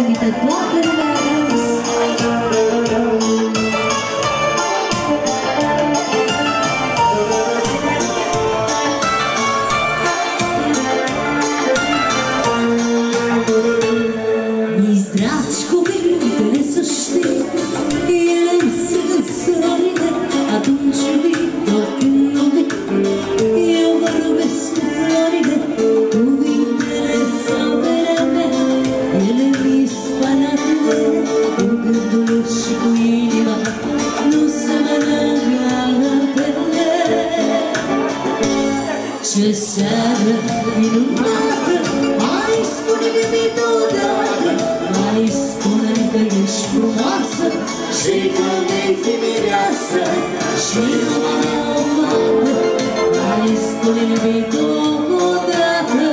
Limited Black Atunci vii tot Ce seară minunată. Mai spune-mi odată Mai spune-mi că ești frumoasă Și că vei fi mireasă Și numai o fată Mai spune-mi odată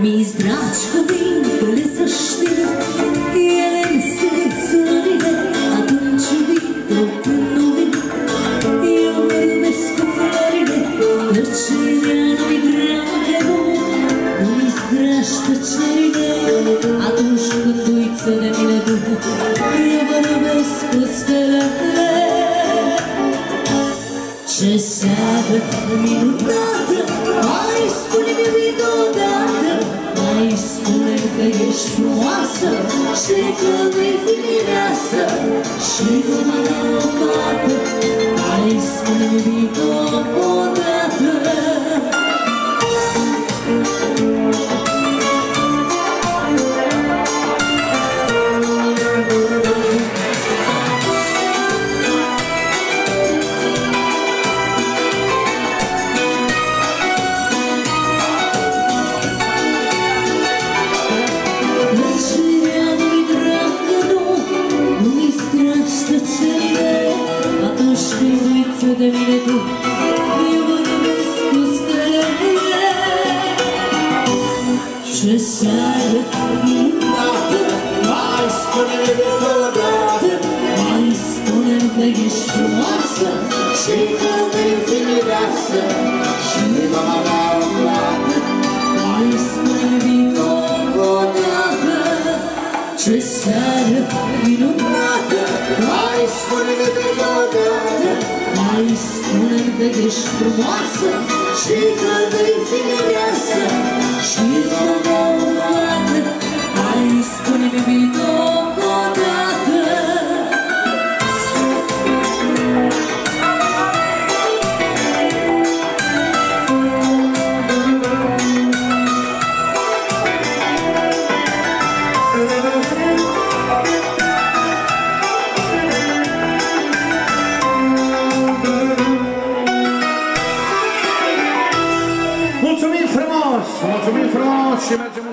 Mi-s dragi cuvintele să știi Nu-mi-s dragi tăcerile Atunci când uiți de mine tu Eu vorbesc cu stelele ce seară minunată Mai spune-mi odată Mai spune că ești frumoasă Și că vei fi mireasă Și numai o fată Mai spune-mi odată Atunci când uiți de mine tu Eu vorbesc cu stelele Ce seară minunată Mai spune-mi odată Mai spune-mi că ești frumoasă Și că vei Ce seară minunată. Mai spune-mi odată Mai spune-mi că ești frumoasă Și că vei fi mireasă Și va frumos! Mulțumim frumos și mergem